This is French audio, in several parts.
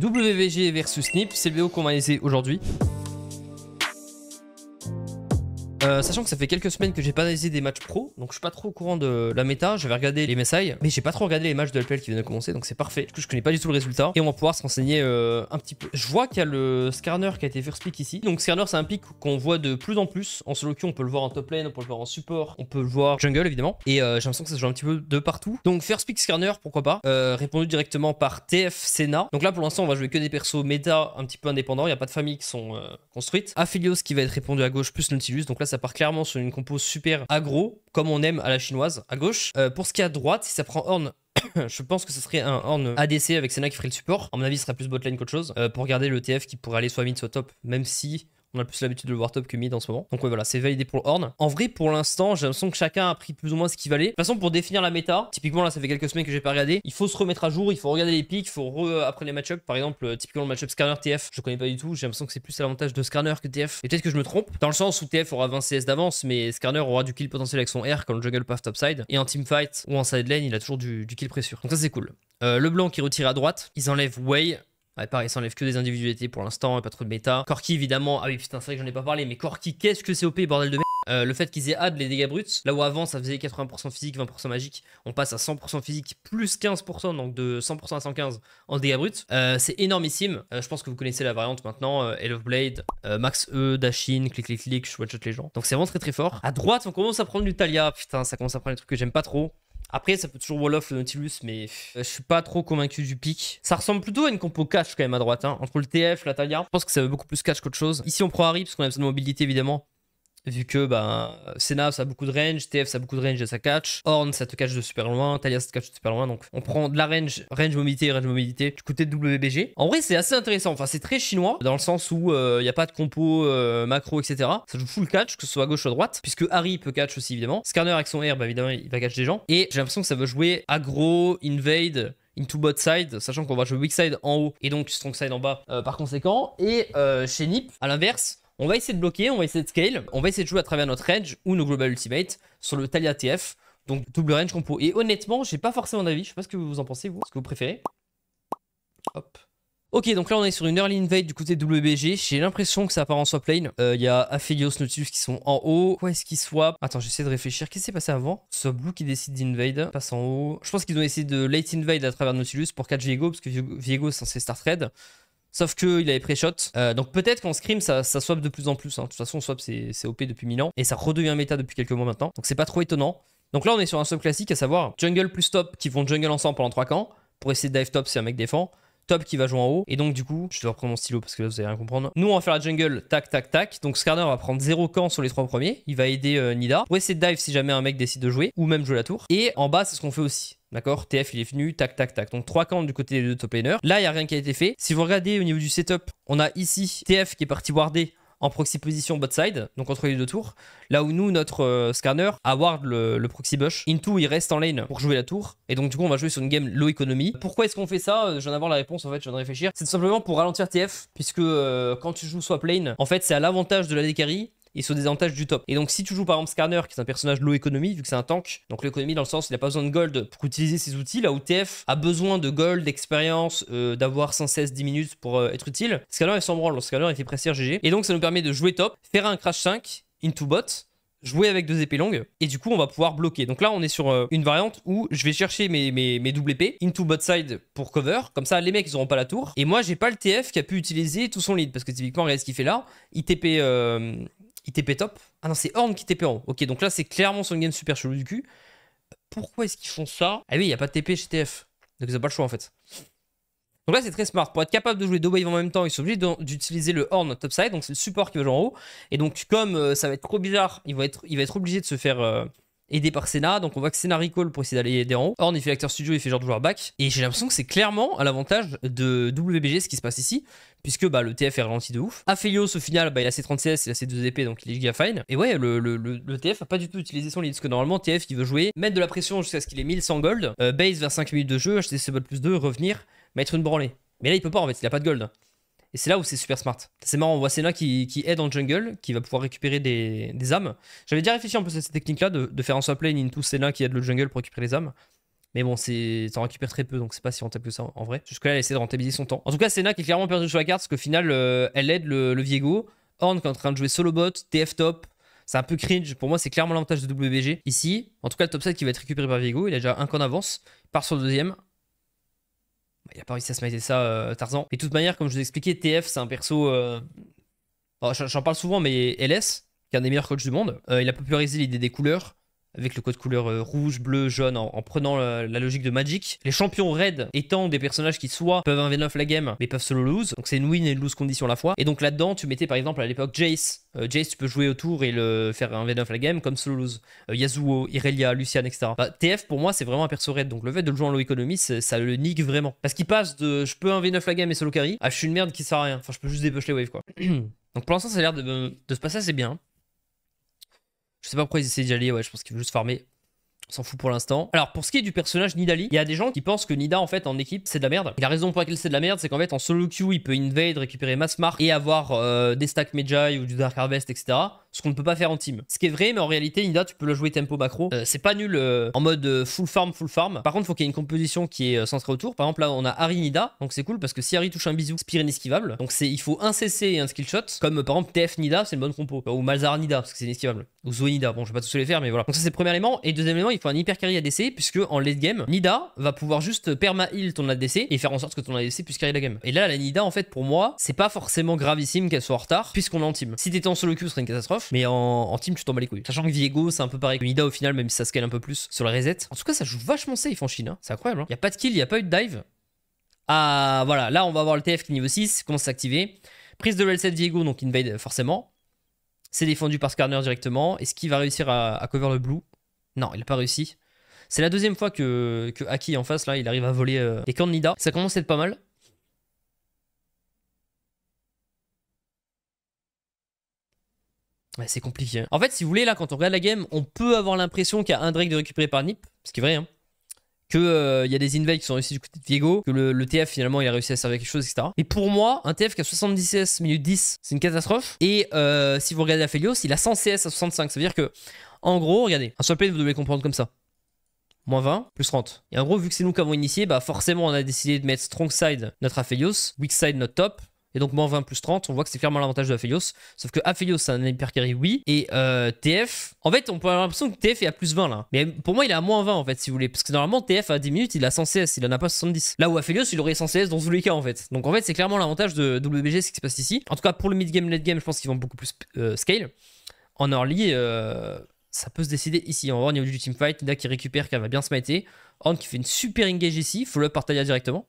WVG versus Nip, c'est le vidéo qu'on va essayer aujourd'hui. Euh, sachant que ça fait quelques semaines que j'ai pas analysé des matchs pro, donc je suis pas trop au courant de la méta. Je vais regarder les messailles, mais j'ai pas trop regardé les matchs de LPL qui viennent de commencer, donc c'est parfait. Du coup, je connais pas du tout le résultat et on va pouvoir se renseigner euh, un petit peu. Je vois qu'il y a le Skarner qui a été first pick ici. Donc Skarner, c'est un pick qu'on voit de plus en plus. En solo queue, on peut le voir en top lane, on peut le voir en support, on peut le voir jungle évidemment. Et euh, j'ai l'impression que ça se joue un petit peu de partout. Donc first pick Skarner, pourquoi pas Répondu directement par TF Senna. Donc là, pour l'instant, on va jouer que des persos méta un petit peu indépendants. Il y a pas de familles qui sont construites. Aphelios qui va être répondu à gauche plus Nautilus. Donc là, ça part clairement sur une compo super aggro, comme on aime à la chinoise, à gauche. Euh, pour ce qui est à droite, si ça prend Horn je pense que ce serait un Horn ADC avec Senna qui ferait le support. À mon avis, ce serait plus botlane qu'autre chose. Euh, pour garder le TF qui pourrait aller soit mid, soit top, même si on a plus l'habitude de le voir top que mid en ce moment. Donc ouais, voilà, c'est validé pour Horn. En vrai, pour l'instant, j'ai l'impression que chacun a pris plus ou moins ce qu'il valait. De toute façon, pour définir la méta, typiquement là, ça fait quelques semaines que j'ai pas regardé. Il faut se remettre à jour, il faut regarder les pics, il faut re apprendre les match Par exemple, euh, typiquement le match-up Scanner TF, je connais pas du tout. J'ai l'impression que c'est plus l'avantage de Scanner que TF. Et peut-être que je me trompe, dans le sens où TF aura 20 CS d'avance, mais Scanner aura du kill potentiel avec son R quand le jungle path topside. Et en teamfight ou en side lane, il a toujours du, kill pressure. Donc ça, c'est cool. Euh, le blanc qui retire à droite, ils enlèvent Way, Ouais, pareil, ça enlève que des individualités pour l'instant, pas trop de méta. Corki, évidemment. Ah oui, putain, c'est vrai que j'en ai pas parlé, mais Corki, qu'est-ce que c'est OP, bordel de merde? Euh, le fait qu'ils aient add les dégâts bruts, là où avant ça faisait 80% physique, 20% magique, on passe à 100% physique plus 15%, donc de 100% à 115 en dégâts bruts. Euh, c'est énormissime. Euh, je pense que vous connaissez la variante maintenant. Hell of Blade, Max E, Dashin, clic clic clic, je one shot les gens. Donc c'est vraiment très très fort. À droite, on commence à prendre du Talia. Putain, ça commence à prendre des trucs que j'aime pas trop. Après, ça peut toujours wall off le Nautilus, mais je suis pas trop convaincu du pic. Ça ressemble plutôt à une compo catch quand même à droite, hein. entre le TF, la Talia. Je pense que ça veut beaucoup plus catch qu'autre chose. Ici, on prend Harry parce qu'on a besoin de mobilité évidemment vu que ben, Senna ça a beaucoup de range, TF ça a beaucoup de range et ça catch, Horn ça te catch de super loin, Talia ça te catch de super loin, donc on prend de la range, range mobilité, range mobilité du côté de WBG. En vrai c'est assez intéressant, enfin c'est très chinois dans le sens où il euh, n'y a pas de compo euh, macro etc. Ça joue full catch, que ce soit à gauche ou à droite, puisque Harry peut catch aussi évidemment. Scanner avec son air, bah, évidemment il va catch des gens, et j'ai l'impression que ça veut jouer aggro, invade, into bot side, sachant qu'on va jouer weak side en haut et donc strong side en bas euh, par conséquent. Et chez Nip, à l'inverse, on va essayer de bloquer, on va essayer de scale, on va essayer de jouer à travers notre range ou nos global ultimate sur le Talia TF. Donc double range compo. Et honnêtement, j'ai pas forcément d'avis. Je sais pas ce que vous en pensez, vous, ce que vous préférez. Hop. Ok, donc là on est sur une early invade du côté WBG. J'ai l'impression que ça part en swap lane. Euh, il y a Aphelios, Nautilus qui sont en haut. Quoi est-ce qu'ils swap? Attends, j'essaie de réfléchir. Qu'est-ce qui s'est passé avant? Soit Blue qui décide d'invade. Passe en haut. Je pense qu'ils ont essayé de late invade à travers Nautilus pour catch Viego parce que Viego est censé start red. Sauf qu'il avait pré-shot. Euh, donc peut-être qu'en scrim, ça, ça swap de plus en plus. Hein. De toute façon, swap, c'est OP depuis 1000 ans. Et ça redevient méta depuis quelques mois maintenant. Donc c'est pas trop étonnant. Donc là, on est sur un swap classique, à savoir jungle plus top qui vont jungle ensemble pendant 3 camps. Pour essayer de dive top si un mec défend. Top qui va jouer en haut. Et donc, du coup, je dois reprendre mon stylo parce que là, vous allez rien comprendre. Nous, on va faire la jungle, tac, tac, tac. Donc, Skarner va prendre 0 camp sur les 3 premiers. Il va aider euh, Nida pour essayer de dive si jamais un mec décide de jouer ou même jouer la tour. Et en bas, c'est ce qu'on fait aussi. D'accord? TF il est venu, tac tac tac. Donc 3 camps du côté des deux top laners. Là, il n'y a rien qui a été fait. Si vous regardez au niveau du setup, on a ici TF qui est parti warder en proxy position bot side, donc entre les deux tours. Là où nous, notre euh, scanner a ward le, proxy bush. Into, il reste en lane pour jouer la tour. Et donc, du coup, on va jouer sur une game low economy. Pourquoi est-ce qu'on fait ça? Euh, Je viens d'avoir la réponse en fait, je viens de réfléchir. C'est simplement pour ralentir TF, puisque euh, quand tu joues swap lane, en fait, c'est à l'avantage de la carry et des avantages du top. Et donc si tu joues par exemple Skarner, qui est un personnage low economy, vu que c'est un tank, donc l'économie dans le sens il n'a pas besoin de gold pour utiliser ses outils, là où TF a besoin de gold, d'expérience, euh, d'avoir 116 10 minutes pour euh, être utile, Skarner est sans branle, Skarner il fait presser GG, et donc ça nous permet de jouer top, faire un crash 5, into bot, jouer avec deux épées longues et du coup on va pouvoir bloquer. Donc là on est sur euh, une variante où je vais chercher mes, mes, mes doubles épées into bot side pour cover. Comme ça les mecs ils auront pas la tour. Et moi j'ai pas le TF qui a pu utiliser tout son lead parce que typiquement regarde ce qu'il fait là. Il TP, il TP top. Ah non, c'est Horn qui TP en haut. Ok, donc là, c'est clairement son game super chelou du cul. Pourquoi est-ce qu'ils font ça? Ah oui, il n'y a pas de TP chez TF. Donc ils n'ont pas le choix en fait. Donc là, c'est très smart. Pour être capable de jouer deux waves en même temps, ils sont obligés d'utiliser le Horn topside. Donc c'est le support qui va jouer en haut. Et donc, comme euh, ça va être trop bizarre, il va être, il va être obligé de se faire. Euh, aidé par Senna. Donc on voit que Senna recall pour essayer d'aller aider en haut. Il fait l'acteur studio, il fait genre de joueur back. Et j'ai l'impression que c'est clairement à l'avantage de WBG ce qui se passe ici. Puisque bah, le TF est ralenti de ouf. Aphelios au final bah, il a ses 30 CS, il a ses 2 épées donc il est giga fine. Et ouais le, TF a pas du tout utilisé son lead. Parce que normalement TF il veut jouer, mettre de la pression jusqu'à ce qu'il ait 1100 gold, euh, base vers 5 minutes de jeu, acheter ses balles plus 2, revenir, mettre une branlée. Mais là il peut pas en fait, il a pas de gold. Et c'est là où c'est super smart. C'est marrant, on voit Senna qui, aide en jungle, qui va pouvoir récupérer des, âmes. J'avais déjà réfléchi un peu à cette technique-là, de, faire un swap lane into Senna qui aide le jungle pour récupérer les âmes. Mais bon, t'en récupères très peu, donc c'est pas si rentable que ça en vrai. Jusque-là, elle essaie de rentabiliser son temps. En tout cas, Senna qui est clairement perdu sur la carte, parce qu'au final, euh, elle aide le, Viego. Horn qui est en train de jouer solo bot, TF top. C'est un peu cringe. Pour moi, c'est clairement l'avantage de WBG. Ici, en tout cas, le top 7 qui va être récupéré par Viego. Il a déjà un qu'en avance. Il part sur le deuxième. Il a pas réussi à ça, euh, Tarzan. Et de toute manière, comme je vous ai expliqué, TF, c'est un perso. euh, oh, J'en parle souvent, mais LS, qui est un des meilleurs coachs du monde, euh, il a popularisé l'idée des couleurs avec le code couleur euh, rouge, bleu, jaune, en, en prenant la, la logique de Magic. Les champions raid étant des personnages qui soit peuvent 1v9 la game, mais peuvent solo lose. Donc c'est une win et une lose condition à la fois. Et donc là-dedans, tu mettais par exemple à l'époque Jace. Euh, Jace, tu peux jouer autour et le faire 1v9 la game comme solo lose. Euh, Yasuo, Irelia, Lucian, etc. Bah, TF pour moi, c'est vraiment un perso raid. Donc le fait de le jouer en low economy, ça le nique vraiment. Parce qu'il passe de je peux 1v9 la game et solo carry à je suis une merde qui sert à rien. Enfin, je peux juste dépush les waves quoi. donc pour l'instant, ça a l'air de, de se passer assez bien. Je sais pas pourquoi ils essaient d'y aller, ouais, je pense qu'ils veulent juste farmer. On s'en fout pour l'instant. Alors, pour ce qui est du personnage Nidali, il y a des gens qui pensent que Nida, en fait, en équipe, c'est de la merde. Et la raison pour laquelle c'est de la merde, c'est qu'en fait, en solo queue, il peut invade, récupérer mass mark et avoir euh, des stacks Magi ou du Dark Harvest, etc. Ce qu'on ne peut pas faire en team. Ce qui est vrai, mais en réalité, Nida, tu peux le jouer tempo macro. Euh, c'est pas nul euh, en mode euh, full farm, full farm. Par contre, faut qu'il y ait une composition qui est euh, centrée autour. Par exemple, là, on a Harry Nida, donc c'est cool parce que si Harry touche un bisou, Spear inesquivable. Donc c'est, il faut un CC et un skill shot. Comme par exemple TF Nida, c'est une bonne compo. Ou Malzahar Nida, parce que c'est inesquivable. Ou Zoe Nida, bon, je vais pas tous les faire, mais voilà. Donc ça, c'est le premier élément. Et deuxième élément, il faut un hyper carry ADC, puisque en late game, Nida va pouvoir juste perma heal ton ADC et faire en sorte que ton ADC puisse carry la game. Et là, la Nida, en fait, pour moi, c'est pas forcément gravissime qu'elle soit en retard, puisqu'on est en team. Si t'étais en solo queue, ce serait une catastrophe, mais en, team, tu t'en bats les couilles. Sachant que Viego, c'est un peu pareil que Nida au final, même si ça scale un peu plus sur la reset. En tout cas, ça joue vachement safe en Chine, hein. c'est incroyable. Hein. Y a pas de kill, y a pas eu de dive. Ah, voilà, là, on va avoir le TF qui est niveau 6, commence à s'activer. Prise de level 7 Viego, donc invade forcément. C'est défendu par Skarner directement. Est-ce qu'il va réussir à, cover le blue? Non, il n'a pas réussi. C'est la deuxième fois que, que Aki en face, là, il arrive à voler euh, les Nida. Ça commence à être pas mal. C'est compliqué. hein. En fait, si vous voulez, là, quand on regarde la game, on peut avoir l'impression qu'il y a un Drake de récupérer par Nip, ce qui est vrai, hein. Que euh, il y a des invades qui sont réussis du côté de Viego, que le, TF finalement il a réussi à servir quelque chose, etc. Et pour moi, un TF qui a 70 CS minute 10, c'est une catastrophe. Et euh, si vous regardez Aphelios, il a 100 CS à 65. Ça veut dire que, en gros, regardez, un play, vous devez comprendre comme ça. Moins 20, plus 30. Et en gros, vu que c'est nous qui avons initié, bah forcément on a décidé de mettre strong side notre Aphelios, weak side notre top. Et donc moins 20 plus 30, on voit que c'est clairement l'avantage de Aphelios. Sauf que Aphelios c'est un hyper carry, oui. Et euh, TF, en fait, on peut avoir l'impression que TF est à plus 20 là. Mais pour moi, il est à moins 20 en fait, si vous voulez. Parce que normalement, TF à 10 minutes, il a 100 CS, il en a pas 70. Là où Aphelios, il aurait 100 CS dans tous les cas en fait. Donc en fait, c'est clairement l'avantage de WBG, ce qui se passe ici. En tout cas, pour le mid-game, late-game, je pense qu'ils vont beaucoup plus euh, scale. En early, euh, ça peut se décider ici. On va voir au niveau du teamfight, Nida qui récupère, qui va bien smiter. Horn qui fait une super engage ici, follow-up par Talia directement.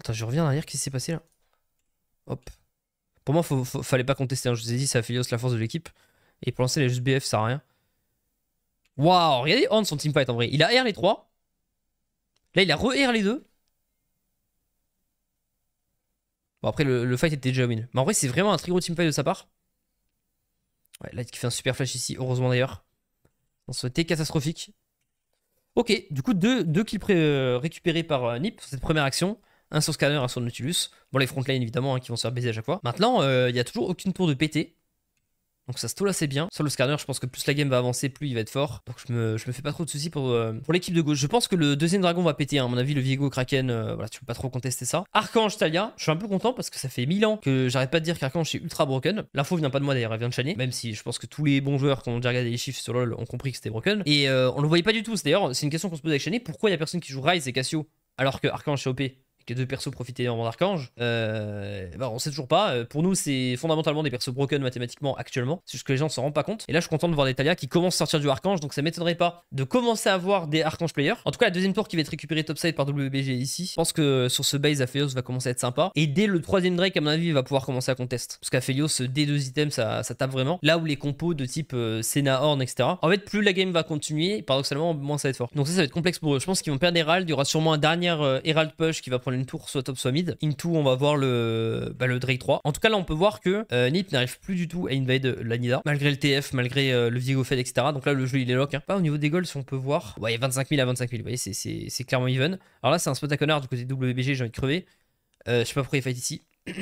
Attends, je reviens derrière, qu'est-ce qui s'est passé là Hop. Pour moi, faut, faut- fallait pas contester. hein. Je vous ai dit, c'est Aphelios la force de l'équipe. Et pour lancer les juste BF, ça sert à rien. Waouh, regardez Horn son teamfight en vrai. Il a R les trois. Là, il a re-R les deux. Bon, après, le, fight était déjà win. Mais en vrai, c'est vraiment un très gros teamfight de sa part. Ouais, Light qui fait un super flash ici, heureusement d'ailleurs. Se été catastrophique. Ok, du coup, deux, kills euh, récupérés par euh, Nip cette première action. Un sur Scanner, un sur Nautilus. Bon, les frontlines évidemment hein, qui vont se faire baiser à chaque fois. Maintenant, euh, il y a toujours aucune tour de PT. Donc ça se tourne assez bien. Sur le scanner, je pense que plus la game va avancer, plus il va être fort. Donc je me, je me fais pas trop de soucis pour, euh, pour l'équipe de gauche. Je pense que le deuxième dragon va péter. hein. À mon avis, le Viego Kraken, euh, voilà, tu peux pas trop contester ça. Archange Talia, je suis un peu content parce que ça fait 1000 ans que j'arrête pas de dire qu'Archange est ultra broken. L'info vient pas de moi d'ailleurs, elle vient de Chani. Même si je pense que tous les bons joueurs qui ont déjà regardé les chiffres sur LoL ont compris que c'était broken. Et euh, on le voyait pas du tout. C'est D'ailleurs, c'est une question qu'on se pose avec Chani. Pourquoi il y a personne qui joue Rise et Cassio alors que Archange est OP les deux persos profitaient énormément d'Archange, euh, bah on sait toujours pas. Euh, Pour nous, c'est fondamentalement des persos broken mathématiquement actuellement. C'est juste que les gens ne s'en rendent pas compte. Et là, je suis content de voir des Talia qui commencent à sortir du Archange, donc ça m'étonnerait pas de commencer à avoir des Archange players. En tout cas, la deuxième tour qui va être récupérée topside par WBG ici. Je pense que sur ce base, Aphelios va commencer à être sympa. Et dès le troisième Drake, à mon avis, il va pouvoir commencer à contest. Parce qu'Aphelios, dès deux items, ça, ça tape vraiment. Là où les compos de type euh, Senna, Horn, etc. En fait, plus la game va continuer, paradoxalement, moins ça va être fort. Donc ça, ça va être complexe pour eux. Je pense qu'ils vont perdre Herald. Il y aura sûrement un dernier euh, Herald push qui va prendre tour, soit top, soit mid. Into, on va voir le, bah, le Drake 3. En tout cas, là, on peut voir que euh, Nip n'arrive plus du tout à invade la Nida, malgré le TF, malgré euh, le Viego Fed, etc. Donc là, le jeu, il est lock. hein. Pas au niveau des goals, on peut voir. Ouais, il y a 25 000 à 25 000. Vous voyez, c'est- clairement even. Alors là, c'est un spot à connard du côté WBG, j'ai envie de crever. Euh, je sais pas pourquoi il fight ici.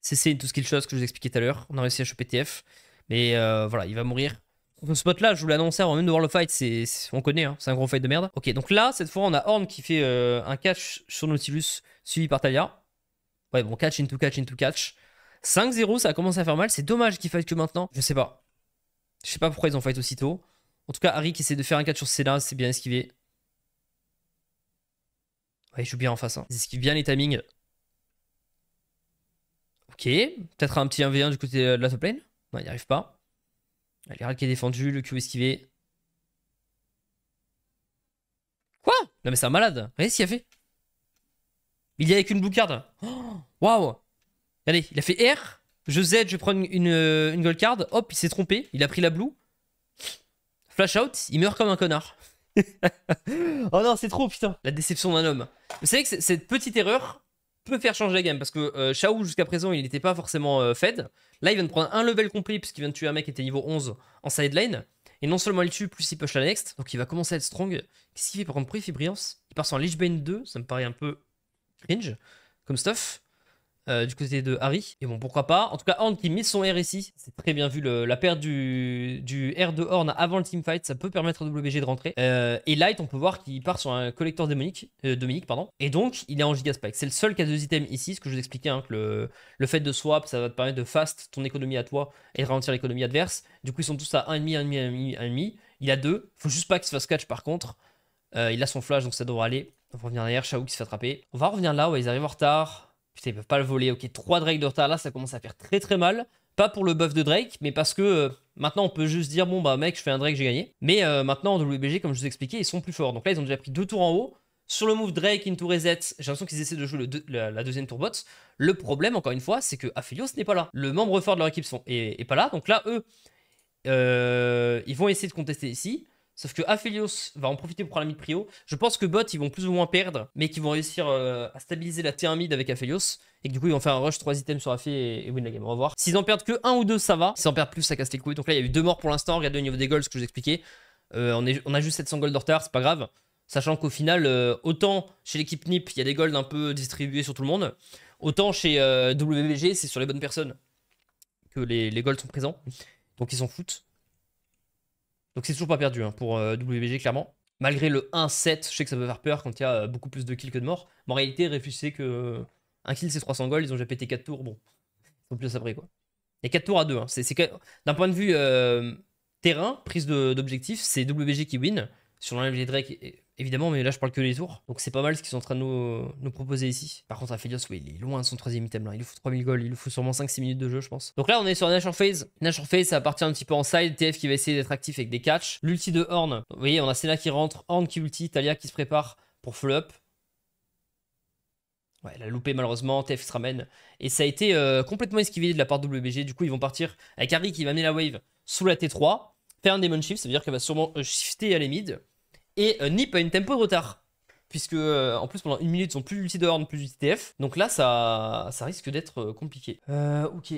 CC une tout skill shot que je vous expliquais tout à l'heure. On a réussi à choper TF. Mais voilà, il va mourir Ce spot là, je vous l'annonçais avant même de voir le fight, c'est, on connaît, hein, c'est un gros fight de merde. Ok, donc là, cette fois, on a Horn qui fait euh, un catch sur Nautilus, suivi par Talia. Ouais, bon, catch into catch into catch. 5-0, ça a commencé à faire mal. C'est dommage qu'il fight que maintenant. Je sais pas. Je sais pas pourquoi ils ont fight aussitôt. En tout cas, Harry qui essaie de faire un catch sur Senna, c'est bien esquivé. Ouais, il joue bien en face. Hein. Il esquive bien les timings. Ok, peut-être un petit 1v1 du côté de la top lane. Non, il n'y arrive pas. Allez, qui est défendu, le Q esquivé. Quoi? Non mais c'est un malade. Regardez ce qu'il a fait. Il y a avec une blue card. Oh, waouh Allez, il a fait R. Je Z, je prends une, une, gold card. Hop, il s'est trompé. Il a pris la blue. Flash out, il meurt comme un connard. oh non, c'est trop, putain. La déception d'un homme. Vous savez que cette petite erreur peut faire changer la game parce que euh, jusqu'à présent, il n'était pas forcément euh, fed. Là, il vient de prendre un level complet puisqu'il vient de tuer un mec qui était niveau 11 en side lane. Et non seulement il tue, plus il push la next. Donc il va commencer à être strong. Qu'est-ce qu'il fait par contre? Pourquoi il fait brillance Il part sur un Bane 2. Ça me paraît un peu cringe comme stuff. Euh, du côté de Harry. Et bon, pourquoi pas. En tout cas, Horn qui mise son R ici. C'est très bien vu. la perte du, du, R de Horn avant le teamfight, ça peut permettre à WBG de rentrer. Euh, et Light, on peut voir qu'il part sur un collecteur démonique, euh, Dominique, pardon. Et donc, il est en Gigaspike. C'est le seul qui a deux items ici, ce que je vous expliquais, hein, que le, le, fait de swap, ça va te permettre de fast ton économie à toi et de ralentir l'économie adverse. Du coup, ils sont tous à 1,5, 1,5, 1,5. Il a deux. Faut juste pas qu'il se fasse catch par contre. il a son flash, donc ça devrait aller. On va revenir derrière, Shao qui se fait attraper. On va revenir là, où ils arrivent en retard. Putain, ils peuvent pas le voler. Ok, 3 Drake de retard là, ça commence à faire très très mal. Pas pour le buff de Drake, mais parce que euh, maintenant on peut juste dire bon bah mec, je fais un Drake, j'ai gagné. Mais euh, maintenant en WBG, comme je vous expliquais, ils sont plus forts. Donc là, ils ont déjà pris deux tours en haut. Sur le move Drake into reset, j'ai l'impression qu'ils essaient de jouer la, deuxième tour bot. Le problème, encore une fois, c'est que Aphelios n'est pas là. Le membre fort de leur équipe sont, est, pas là. Donc là, eux, euh, ils vont essayer de contester ici. Sauf que Aphelios va en profiter pour prendre la mid prio. Je pense que bot, ils vont plus ou moins perdre, mais qu'ils vont réussir euh, à stabiliser la T1 mid avec Aphelios. Et que du coup, ils vont faire un rush 3 items sur Aphé et, win la game. On va. S'ils en perdent que 1 ou 2, ça va. S'ils en perdent plus, ça casse les couilles. Donc là, il y a eu deux morts pour l'instant. Regardez au niveau des golds, ce que je vous expliquais. Euh, on, a juste 700 gold de retard, c'est pas grave. Sachant qu'au final, euh, autant chez l'équipe NIP, il y a des golds un peu distribués sur tout le monde. Autant chez WBG, c'est sur les bonnes personnes que les, les golds sont présents. Donc ils s'en foutent. Donc c'est toujours pas perdu hein, pour euh, WBG, clairement. Malgré le 1-7, je sais que ça peut faire peur quand il y a euh, beaucoup plus de kills que de morts. Mais en réalité, réfléchissez que euh, un kill c'est 300 gold, ils ont déjà pété 4 tours. Bon, ils sont plus sabrés quoi. Et 4 tours à 2. Hein. D'un point de vue terrain, prise d'objectif, c'est WBG qui win. Sur l'enlève Drake, évidemment, mais là je parle que des tours. Donc c'est pas mal ce qu'ils sont en train de nous, proposer ici. Par contre, Aphelios, oui, il est loin de son troisième item là. Il lui faut 3000 gold, il lui faut sûrement 5-6 minutes de jeu, je pense. Donc là, on est sur Nashor Phase. Nashor Phase, ça partir un petit peu en side. TF qui va essayer d'être actif avec des catchs. L'ulti de Horn. Vous voyez, on a Senna qui rentre, Horn qui ulti, Talia qui se prépare pour follow-up. Ouais, elle a loupé malheureusement, TF se ramène. Et ça a été euh, complètement esquivé de la part de WBG. Du coup, ils vont partir avec Harry qui va amener la wave sous la T3. Faire un Demon Shift, ça veut dire qu'elle va sûrement euh, shifter à les mid. Et euh, Nip a une tempo de retard. Puisque euh, en plus pendant une minute ils ont plus d'ulti de Horn, plus d'ulti TF. Donc là ça, ça risque d'être euh, compliqué. Euh, ok.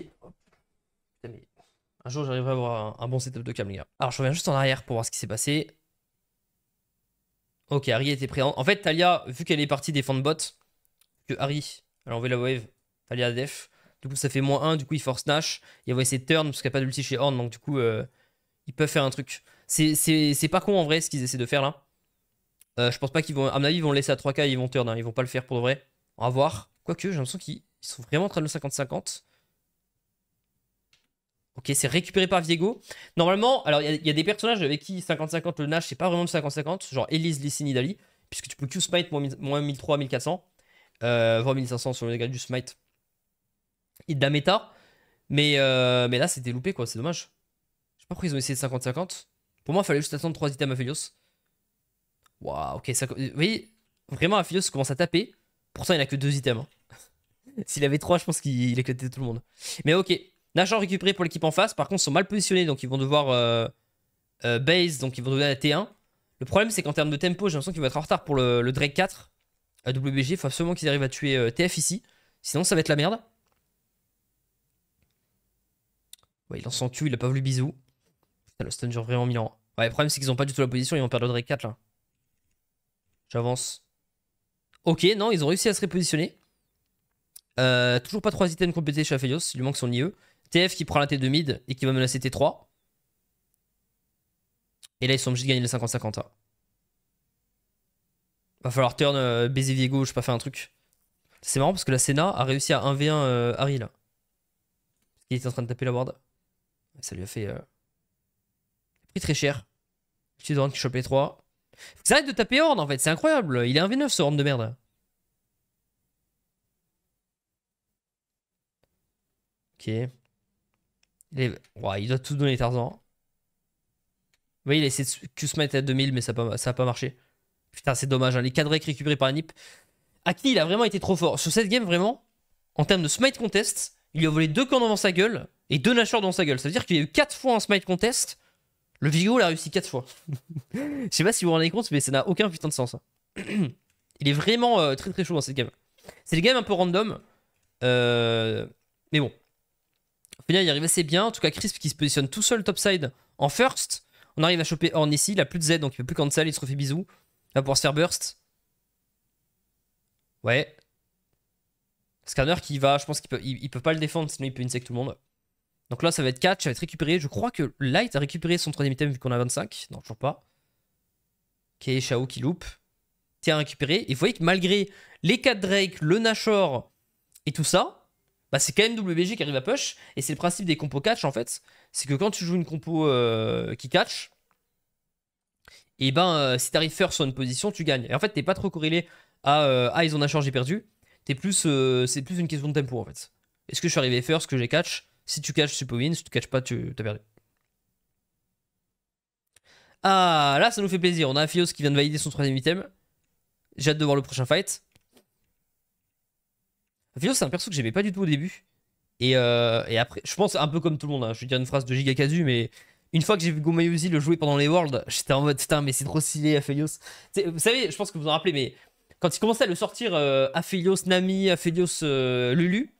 un jour j'arriverai à avoir un, bon setup de cam les gars. Alors je reviens juste en arrière pour voir ce qui s'est passé. Ok, Harry était présent. En fait, Talia, vu qu'elle est partie défendre bot, que Harry, elle a enlevé la wave, Talia def. Du coup, ça fait moins 1, du coup, il force Nash. Il va essayer de turn parce qu'il n'y a pas d'ulti chez Horn, donc du coup, ils peuvent faire un truc. C'est pas con en vrai ce qu'ils essaient de faire là. Euh, je pense pas qu'ils vont. À mon avis, ils vont laisser à 3K et ils vont turn. Hein. Ils vont pas le faire pour de vrai. On va voir. Quoique, j'ai l'impression qu'ils sont vraiment en train de le 50-50. Ok, c'est récupéré par Viego. Normalement, alors il y, a des personnages avec qui 50-50 le Nash, c'est pas vraiment de 50-50. Genre Elise, Lysine, Dali. Puisque tu peux Q-Smite moins 1300, 1400. Euh, voire 1500 sur le dégât du Smite. Il de la méta. Mais, euh, mais là, c'était loupé quoi, c'est dommage. Je sais pas pourquoi ils ont essayé de 50-50. Pour moi, il fallait juste attendre 3 items à Phelios. Waouh, ok, ça... Vous voyez, vraiment, Aphelios commence à taper. Pourtant, il a que deux items. Hein. S'il avait trois, je pense qu'il éclatait tout le monde. Mais ok, Nashor récupéré pour l'équipe en face. Par contre, ils sont mal positionnés, donc ils vont devoir euh, euh, base, donc ils vont devoir la T1. Le problème, c'est qu'en termes de tempo, j'ai l'impression qu'ils vont être en retard pour le, Drake 4 à WBG. Il faut absolument qu'ils arrivent à tuer euh, TF ici. Sinon, ça va être la merde. Ouais, il lance son Q, il a pas voulu bisou. Putain, le stun dure vraiment mille ans. Ouais, le problème, c'est qu'ils ont pas du tout la position, ils vont perdre le Drake 4 là. J'avance. Ok, non, ils ont réussi à se repositionner. Euh, toujours pas 3 items complétés chez Aphelios, il lui manque son IE. TF qui prend la T2 mid et qui va menacer T3. Et là, ils sont obligés de gagner les 50-50. hein. Va falloir turn euh, baiser Viego, je sais pas faire un truc. C'est marrant parce que la Senna a réussi à 1v1 euh, Harry là. Il était en train de taper la ward. Ça lui a fait. Euh... pris très cher. Petit qui chope les 3. Faut que ça arrête de taper Horn en fait, c'est incroyable. Il est 1v9 ce Horn de merde. Ok. Il, il doit tout donner Tarzan. Voyez, il a essayé de Q-smite à 2000, mais ça n'a pas, pas marché. Putain, c'est dommage. hein. Les 4 breaks récupérés par Nip. Aki, il a vraiment été trop fort. Sur cette game, vraiment, en termes de smite contest, il lui a volé deux camps dans sa gueule et deux nashors dans sa gueule. Ça veut dire qu'il y a eu 4 fois un smite contest. Le Vigo l'a réussi 4 fois. Je sais pas si vous vous rendez compte, mais ça n'a aucun putain de sens. hein. il est vraiment euh, très très chaud dans cette game. C'est des games un peu random. Euh, mais bon. Au il arrive assez bien. En tout cas, Crisp qui se positionne tout seul topside en first. On arrive à choper Horn ici. Il a plus de Z, donc il peut plus cancel. Il se refait bisous. Il va pouvoir se faire burst. Ouais. Scanner qui va, je pense qu'il peut, peut pas le défendre, sinon il peut insect tout le monde. Donc là, ça va être catch, ça va être récupéré. Je crois que Light a récupéré son troisième item vu qu'on a 25. Non, toujours pas. Ok, Shao qui loupe. Tiens, récupéré. Et vous voyez que malgré les 4 Drake, le Nashor et tout ça, bah c'est quand même WBG qui arrive à push. Et c'est le principe des compos catch en fait. C'est que quand tu joues une compo euh, qui catch, et ben euh, si t'arrives first sur une position, tu gagnes. Et en fait, t'es pas trop corrélé à euh, ah ils ont Nashor, j'ai perdu. C'est plus une question de tempo en fait. Est-ce que je suis arrivé first, que j'ai catch? Si tu catch, tu peux win. Si tu catch pas, tu as perdu. Ah, là, ça nous fait plaisir. On a qui vient de valider son troisième item. J'ai hâte de voir le prochain fight. Aphios, c'est un perso que j'aimais pas du tout au début. Et, euh, après, je pense un peu comme tout le monde. hein. Je vais dire une phrase de Gigakazu, mais une fois que j'ai vu Gomayuzi le jouer pendant les Worlds, j'étais en mode putain, mais c'est trop stylé, Aphelios. Vous savez, je pense que vous en rappelez, mais quand il commençait à le sortir, euh, Nami, Aphelios euh, Lulu,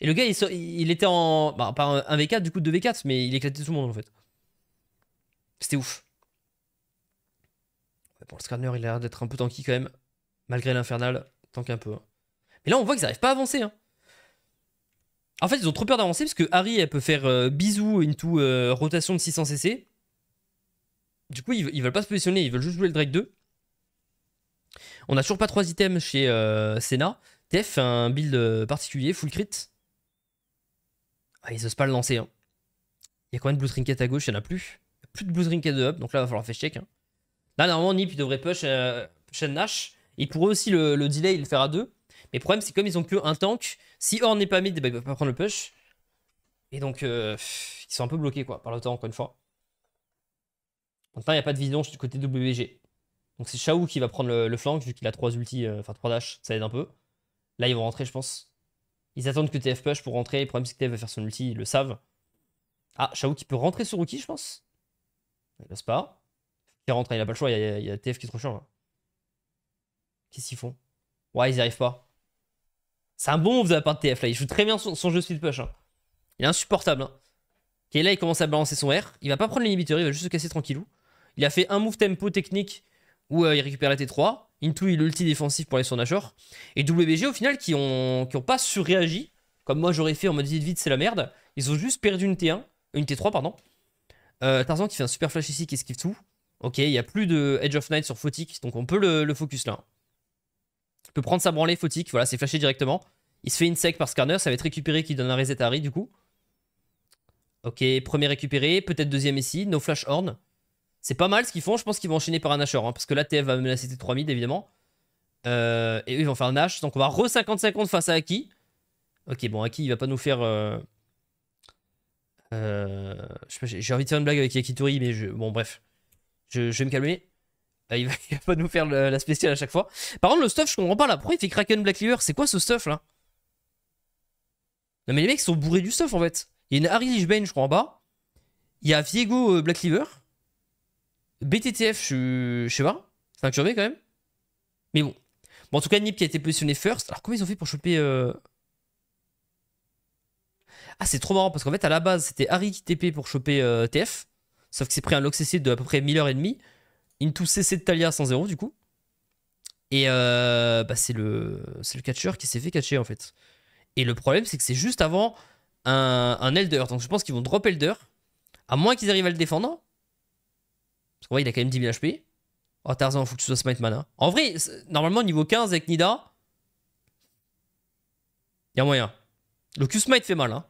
et le gars, il, il était en. Bah, pas un 1v4, du coup 2v4, mais il éclatait tout le monde en fait. C'était ouf. Bon, le scanner, il a l'air d'être un peu tanky quand même, malgré l'infernal, tank un peu. hein. Mais là, on voit qu'ils n'arrivent pas à avancer. hein. En fait, ils ont trop peur d'avancer parce que Harry, elle peut faire euh, bisou into euh, rotation de 600 cc. Du coup, ils, ils veulent pas se positionner, ils veulent juste jouer le Drake 2. On a toujours pas 3 items chez euh, Senna. TF un build euh, particulier, full crit. Ah, ils osent pas le lancer. hein. Il y a combien de blue trinket à gauche? Il y en a plus. Il a plus de blue trinket de up, donc là, il va falloir faire check. hein. Là, normalement, Nip, il devrait push euh, Shen Nash. Il pourrait aussi le, delay, il le faire à deux. Mais le problème, c'est comme ils ont que un tank, si Horn n'est pas mid, bah, il va pas prendre le push. Et donc, euh, ils sont un peu bloqués, quoi, par le temps, encore une fois. Maintenant, il n'y a pas de vision du côté WG. Donc, c'est Shao qui va prendre le, le flank, vu qu'il a 3 ultis, euh, enfin 3 dash, ça aide un peu. Là, ils vont rentrer, je pense. Ils attendent que TF push pour rentrer. Le problème, c'est que TF va faire son ulti, ils le savent. Ah, Shao qui peut rentrer sur Rookie, je pense? Il laisse pas. Il rentre, il a pas le choix, il y a, TF qui est trop chiant. là. Qu'est-ce qu'ils font? Ouais, ils n'y arrivent pas. C'est un bon move de la part de TF là. Il joue très bien son, jeu speed push. hein. Il est insupportable. Hein. Ok, là, il commence à balancer son R. Il va pas prendre l'inhibiteur, il va juste se casser tranquillou. Il a fait un move tempo technique où euh, il récupère la T3. Into, il ulti défensif pour sur Nashor. Et WBG, au final, qui ont, qui ont pas surréagi. Comme moi, j'aurais fait en mode vite vite, c'est la merde. Ils ont juste perdu une T1. Une T3, pardon. Euh, Tarzan qui fait un super flash ici, qui esquive tout. Ok, il y a plus de Edge of Night sur Photic, donc on peut le, le focus là. Il peut prendre sa branlée Photic, voilà, c'est flashé directement. Il se fait une sec par Scanner, ça va être récupéré qui donne un reset à Harry du coup. Ok, premier récupéré, peut-être deuxième ici, no flash horn. C'est pas mal ce qu'ils font, je pense qu'ils vont enchaîner par un Nashor, hein, parce que là TF va menacer T3 mid évidemment. Euh, et eux ils vont faire un Nash, donc on va re 50-50 face à Aki. Ok, bon, Aki il va pas nous faire. euh, euh, j'ai envie de faire une blague avec Yakitori, mais bon, bref. Je, vais me calmer. Il, va, va pas nous faire la spéciale à chaque fois. Par contre, le stuff, je comprends pas là. Pourquoi il fait Kraken Black Cleaver C'est quoi ce stuff là? Non, mais les mecs sont bourrés du stuff en fait. Il y a une Harry Lichbane, je crois, en bas. Il y a Viego Black Cleaver. BTTF, je, je sais pas. C'est un quand même. Mais bon. En tout cas, Nip qui a été positionné first. Alors, comment ils ont fait pour choper. euh, Ah, c'est trop marrant parce qu'en fait, à la base, c'était Harry qui TP pour choper euh, TF. Sauf que c'est pris un lock CC de à peu près 1000 heures et demie. Into CC de Talia sans zéro, du coup. Et euh, bah, c'est le, le catcher qui s'est fait catcher en fait. Et le problème, c'est que c'est juste avant un, un Elder. Donc je pense qu'ils vont drop Elder. À moins qu'ils arrivent à le défendre. Parce qu'en vrai, il a quand même 10 000 HP. Oh, Tarzan, faut que tu sois smite mana. En vrai, normalement, niveau 15 avec Nida, il y a moyen. Le Q-Smite fait mal. Hein.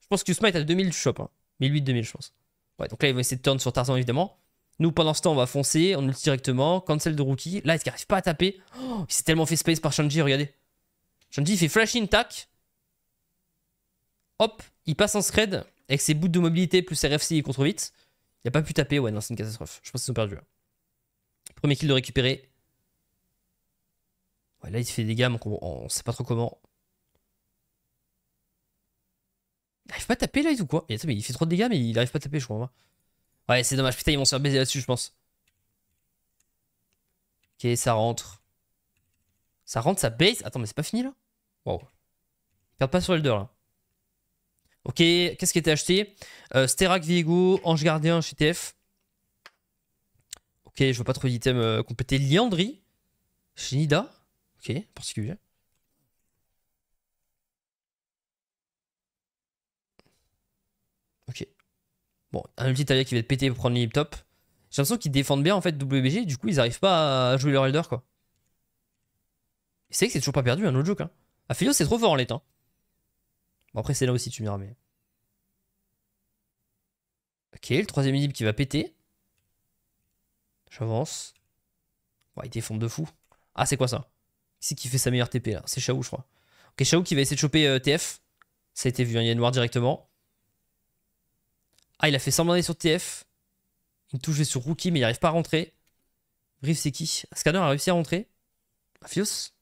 Je pense que Q-Smite à 2000, tu chopes. Hein. 1008-2000, je pense. Ouais, donc là, il va essayer de turn sur Tarzan, évidemment. Nous, pendant ce temps, on va foncer, on ulti directement, cancel de rookie. Là, il n'arrive pas à taper? Oh, il s'est tellement fait space par Shanji, regardez. Shanji, il fait flash in, tac. Hop, il passe en scred avec ses boots de mobilité plus RFC, il contre vite. Il a pas pu taper, ouais, non, c'est une catastrophe. Je pense qu'ils ont perdu. Premier kill de récupérer. Ouais, là, il fait des gammes, on, sait pas trop comment. Il arrive pas à taper là ou quoi? Mais, il fait trop de dégâts, mais il arrive pas à taper, je crois. Ouais, c'est dommage. Putain, ils vont se faire baiser là-dessus, je pense. Ok, ça rentre. Ça rentre, ça base. Attends, mais c'est pas fini là? Wow. Perd pas sur Elder là. Ok, qu'est-ce qui était acheté? Euh, Sterak Viego, Ange Gardien chez. Ok, je vois pas trop d'items euh, complétés. Liandry chez Nida. Ok, particulier. Ok. Bon, un ulti qui va être pété pour prendre les top. J'ai l'impression qu'ils défendent bien en fait WBG, du coup ils arrivent pas à jouer leur Elder quoi. C'est que c'est toujours pas perdu, un autre joke. Hein. C'est trop fort en l'état. Après c'est là aussi tu me mais... Ok, le troisième inhib qui va péter. J'avance. Bon, il défend de fou. Ah c'est quoi ça? Qui c'est qui fait sa meilleure TP là? C'est Shao je crois. Ok, Shao qui va essayer de choper euh, TF. Ça a été vu, hein. il y a noir directement. Ah, il a fait semblant d'aller sur TF. Il touche sur Rookie, mais il n'arrive pas à rentrer. Brief, c'est qui? Scanner a réussi à rentrer. Aphios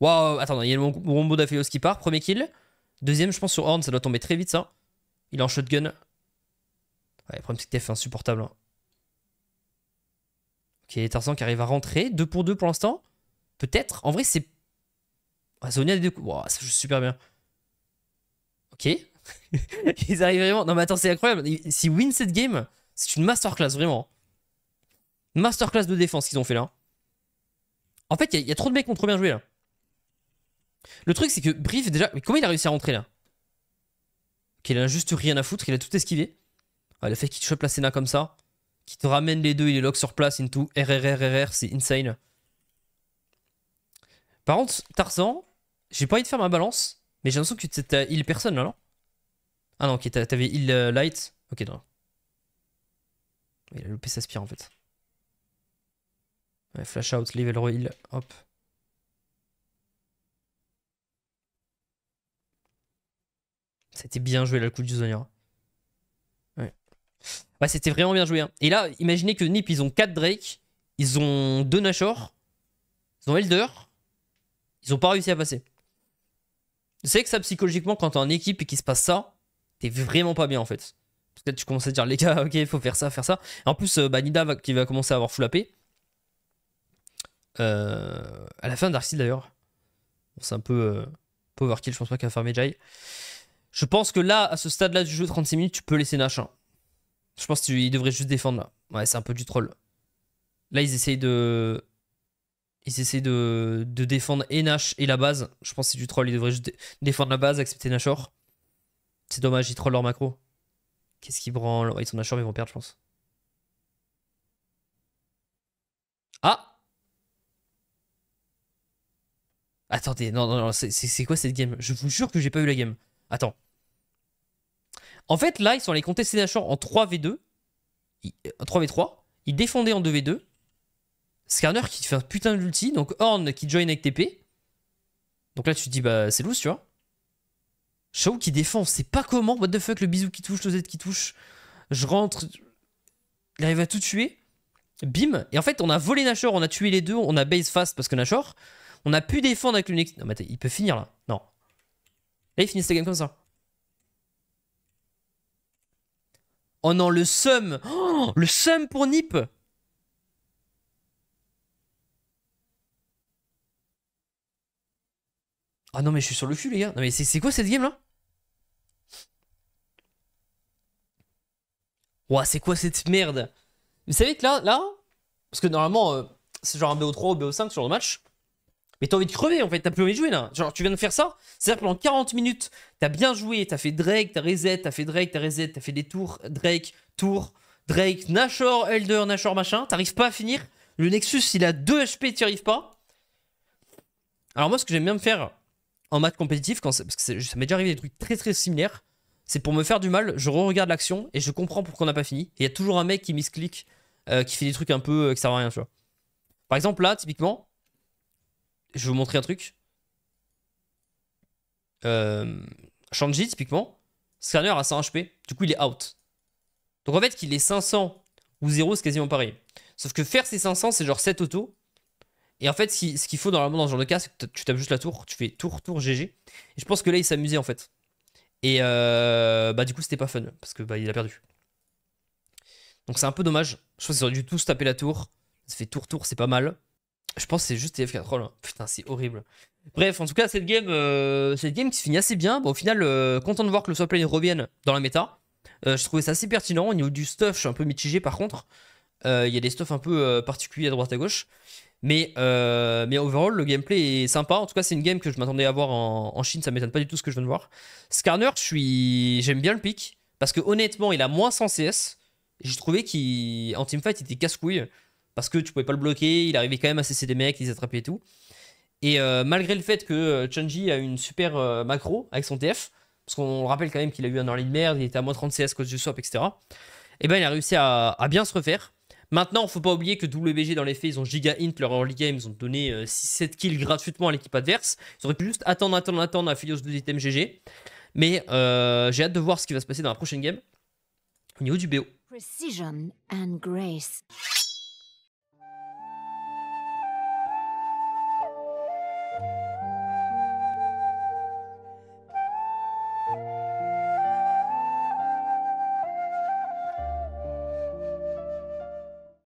Waouh, attends, il y a le rombo d'Aphios qui part. Premier kill. Deuxième, je pense, sur Horn, ça doit tomber très vite, ça. Il est en shotgun. Ouais, le problème, c'est que TF est insupportable. Hein. Ok, Tarzan qui arrive à rentrer. 2 pour 2 pour l'instant. Peut-être. En vrai, c'est. Ah, des deux Wow, ça joue super bien. Ok. Ils arrivent vraiment. Non, mais attends, c'est incroyable. Si win cette game, c'est une masterclass, vraiment. Masterclass de défense qu'ils ont fait là. En fait, il y, a trop de mecs qui ont trop bien joué là. Le truc, c'est que Brief, déjà. Mais comment il a réussi à rentrer là? Ok, il a juste rien à foutre, il a tout esquivé. Ah, le fait qu'il chope la Senna comme ça, qu'il te ramène les deux, il est lock sur place into RRRRR, c'est insane. Par contre, Tarzan, j'ai pas envie de faire ma balance, mais j'ai l'impression que tu heal personne là, non? Ah non, ok, t'avais heal euh, light. Ok, non. Il a loupé sa spire en fait. Flash out, level heal, hop. C'était bien joué là le coup du Zonia. Ouais. Ouais, c'était vraiment bien joué. Hein. Et là, imaginez que Nip, ils ont 4 Drake, ils ont 2 Nashor, ils ont Elder, ils ont pas réussi à passer. Savez que ça, psychologiquement, quand t'es en équipe et qu'il se passe ça, t'es vraiment pas bien en fait. Parce que tu commences à dire, les gars, ok, il faut faire ça, faire ça. en plus, euh, bah, Nida qui va commencer à avoir full AP. Euh, à la fin d'Arcy d'ailleurs. c'est un peu, euh, overkill, je pense pas qu'elle va faire Medjay. Je pense que là, à ce stade-là du jeu, 36 minutes, tu peux laisser Nash. Hein. Je pense qu'il devrait juste défendre là. Ouais, c'est un peu du troll. Là, ils essayent de. Ils essayent de, défendre et Nash et la base. Je pense que c'est du troll. Ils devraient juste défendre la base, accepter Nashor. C'est dommage, ils trollent leur macro. Qu'est-ce qu'ils branlent? Ils sont achats, mais ils vont perdre, je pense. Ah Attendez, non, non, non, c'est quoi cette game? Je vous jure que j'ai pas eu la game. Attends. En fait, là, ils sont allés contester Nashor en 3v2. 3v3. Euh, ils défendaient en 2v2. Scanner qui fait un putain d'ulti. Donc Horn qui join avec TP. Donc là, tu te dis, bah, c'est loose, tu vois. Shao qui défend, c'est pas comment. What the fuck, le bisou qui touche, le Z qui touche. Je rentre. Il arrive à tout tuer. Bim. Et en fait, on a volé Nashor, on a tué les deux, on a base fast parce que Nashor. On a pu défendre avec le Non, mais il peut finir là. Non. Là, il finit cette game comme ça. Oh non, le sum. Oh, le sum pour Nip. Ah non, mais je suis sur le cul, les gars. Non, mais c'est quoi cette game là? Ouah, c'est quoi cette merde? Vous savez que là, là, parce que normalement, euh, c'est genre un BO3 ou BO5 sur le match. Mais t'as envie de crever en fait, t'as plus envie de jouer là. Genre, tu viens de faire ça. C'est-à-dire pendant 40 minutes, t'as bien joué, t'as fait Drake, t'as reset, t'as fait Drake, t'as reset, t'as fait des tours, Drake, tour, Drake, Nashor, Elder, Nashor, machin. T'arrives pas à finir. Le Nexus, il a 2 HP, t'y arrives pas. Alors moi, ce que j'aime bien me faire en match compétitif, parce que ça m'est déjà arrivé des trucs très très similaires, c'est pour me faire du mal, je re-regarde l'action et je comprends pourquoi on n'a pas fini. Il y a toujours un mec qui misclick, euh, qui fait des trucs un peu euh, qui servent à rien, tu vois. Par exemple, là, typiquement, je vais vous montrer un truc. Euh, Shanji, typiquement, scanner à 100 HP, du coup il est out. Donc en fait, qu'il ait 500 ou 0, c'est quasiment pareil. Sauf que faire ces 500, c'est genre 7 autos. Et en fait, ce qu'il faut normalement dans ce genre de cas, c'est que tu tapes juste la tour, tu fais tour, tour, GG. Et je pense que là, il s'amusait en fait. Et euh, bah, du coup, c'était pas fun parce que bah, il a perdu. Donc, c'est un peu dommage. Je pense qu'ils auraient dû tous taper la tour. Ça fait tour, tour, c'est pas mal. Je pense que c'est juste TF4 roll. Hein. Putain, c'est horrible. Bref, en tout cas, cette game, euh, cette game qui se finit assez bien. Bon, au final, euh, content de voir que le swap lane revienne dans la méta. je trouvais ça assez pertinent. Au niveau du stuff, je suis un peu mitigé par contre. Il y a des stuffs un peu particuliers à droite à gauche. Mais, euh, mais overall, le gameplay est sympa. En tout cas, c'est une game que je m'attendais à voir en, Chine. Ça m'étonne pas du tout ce que je viens de voir. Skarner, je suis... j'aime bien le pick. Parce que honnêtement, il a moins 100 CS. J'ai trouvé qu'en teamfight, il était casse-couille. Parce que tu pouvais pas le bloquer. Il arrivait quand même à cesser des mecs, les attraper et tout. Et euh, malgré le fait que euh, Chunji a une super macro avec son TF, parce qu'on rappelle quand même qu'il a eu un early de merde, il était à moins 30 CS cause du swap, etc. Et ben il a réussi à, bien se refaire. Maintenant, faut pas oublier que WBG dans les faits, ils ont giga int leur early game, ils ont donné 6-7 euh, kills gratuitement à l'équipe adverse. Ils auraient pu juste attendre, attendre, attendre à Philios 2 items GG. Mais euh, j'ai hâte de voir ce qui va se passer dans la prochaine game au niveau du BO. And grace.